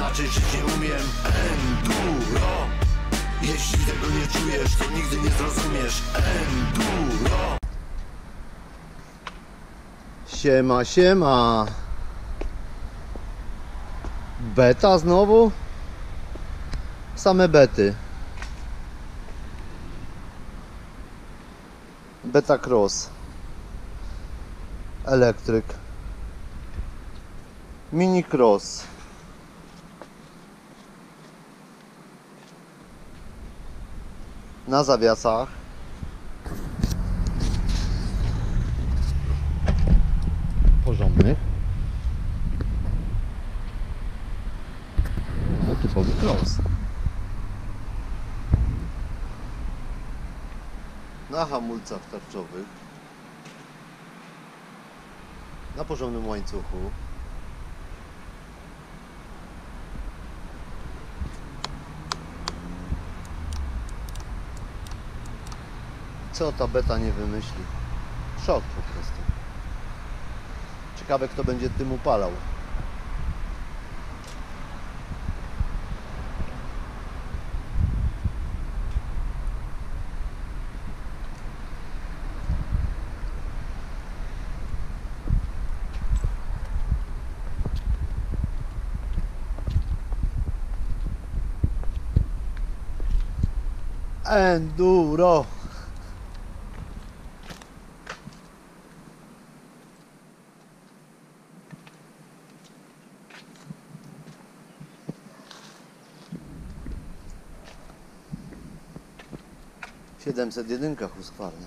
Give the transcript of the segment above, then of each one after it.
inaczej żyć nie umiem Enduro Jeśli tego nie czujesz, to nigdy nie zrozumiesz Enduro Siema, siema. Beta znowu? Same bety. Beta Cross. Elektryk. Mini Cross. Na zawiasach. porządnych. No, typowy cross. Na hamulcach tarczowych. Na porządnym łańcuchu. Co ta beta nie wymyśli? Szok po prostu. Ciekawe kto będzie tym upalał. Enduro. Siedemset jedynka Husqvarna.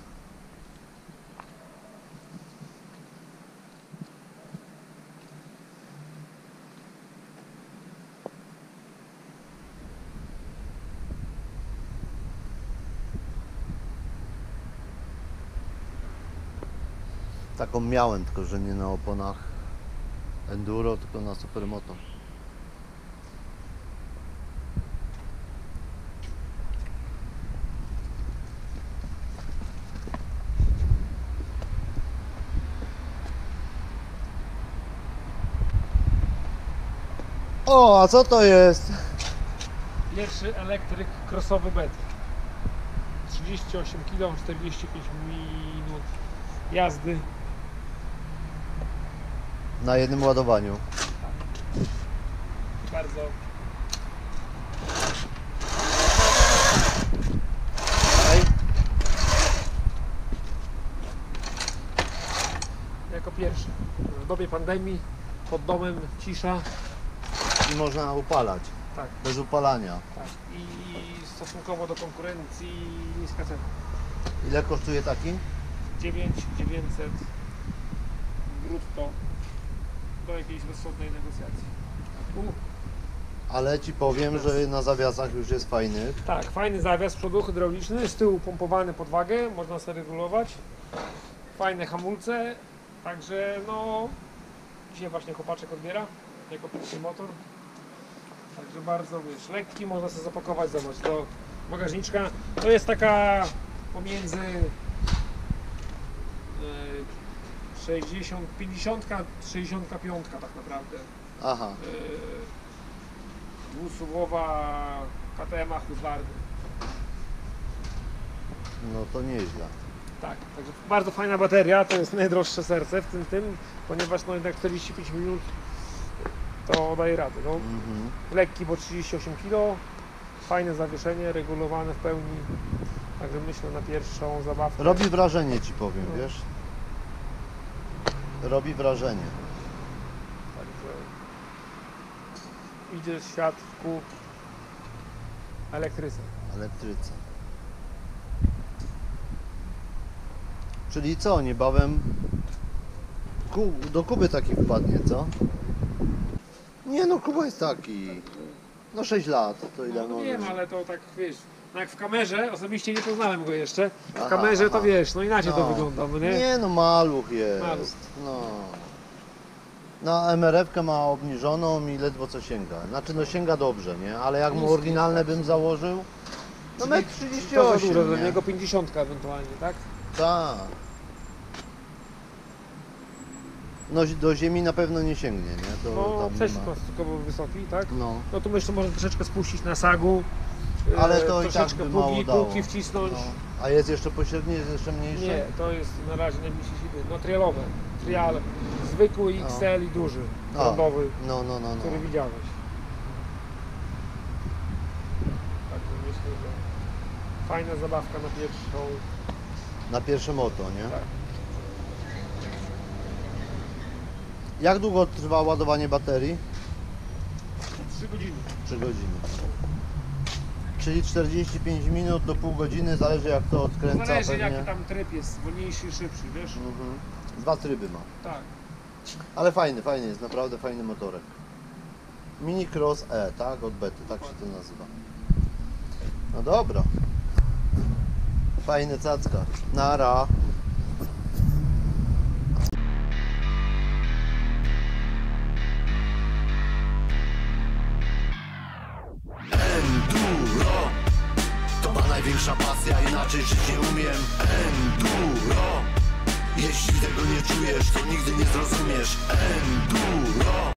Taką miałem, tylko że nie na oponach enduro, tylko na supermoto. O, a co to jest? Pierwszy elektryk crossowy BET. 38 kg, 45 minut jazdy. Na jednym ładowaniu. Bardzo Ej, jako pierwszy. W dobie pandemii, pod domem, cisza. I można upalać. Tak, Bez upalania. tak. I stosunkowo do konkurencji niska cena. Ile kosztuje taki? 9900 brutto do jakiejś rozsądnej negocjacji. U, Ale ci powiem, że na zawiasach już jest fajnych. Tak, fajny zawias przodu hydrauliczny, z tyłu pompowany pod wagę, można sobie regulować. Fajne hamulce, także no dzisiaj właśnie chłopaczek odbiera jako pierwszy motor. Także bardzo wiesz, lekki, można sobie zapakować, zobacz, do bagażniczka. To jest taka pomiędzy e, 60, 50, 65 tak naprawdę. Aha. E, dwusuwowa KTM Husqvarna. No to nieźle. Tak, także bardzo fajna bateria, to jest najdroższe serce w tym tym, ponieważ no jednak 45 minut to daje radę. No. Mhm. Lekki, bo 38 kg, fajne zawieszenie, regulowane w pełni, także myślę na pierwszą zabawkę. Robi wrażenie ci powiem, wiesz? Robi wrażenie. Także idzie świat w ku elektryce. Elektryce. Czyli co, niebawem do Kuby taki wpadnie, co? Nie no, Kuba jest taki. No 6 lat, to ile No, może? wiem, ale to tak wiesz, no jak w kamerze, osobiście nie poznałem go jeszcze, w Aha, kamerze to aha. wiesz, no inaczej to No. wygląda, no nie? Nie no, maluch jest. Maluch. No. Na MRF-kę ma obniżoną i ledwo co sięga. Znaczy no sięga dobrze, nie? Ale jak mu Niski, oryginalne bym założył, no metr To za 38, dużo, do nie? niego 50 ewentualnie, tak? Tak. No do ziemi na pewno nie sięgnie, nie? To No, przecisk stosunkowo wysoki, tak? No. No tu myślę, można troszeczkę spuścić na sagu. e, Ale to i tak troszeczkę by mało pługi, dało. półki wcisnąć. No. A jest jeszcze pośrednie, jest jeszcze mniejsze? Nie, to jest na razie najbliższy silnik. No trialowe. Trial. Zwykły No. XL i duży. A. Prądowy, No, no, no, który no. widziałeś. Także myślę, że fajna zabawka na pierwszą. Na pierwsze moto, nie? Tak. Jak długo trwa ładowanie baterii? 3 godziny. 3 godziny. Czyli 45 minut do pół godziny, zależy jak to odkręca Zależy pewnie. jaki tam tryb jest, wolniejszy, szybszy, wiesz? Mhm. Dwa tryby ma. Tak. Ale fajny, fajny jest, naprawdę fajny motorek. Mini Cross E, tak? Od bety, tak się to nazywa. No dobra. Fajny cacka. Nara. Największa pasja, inaczej żyć nie umiem. Enduro. Jeśli tego nie czujesz, to nigdy nie zrozumiesz. Enduro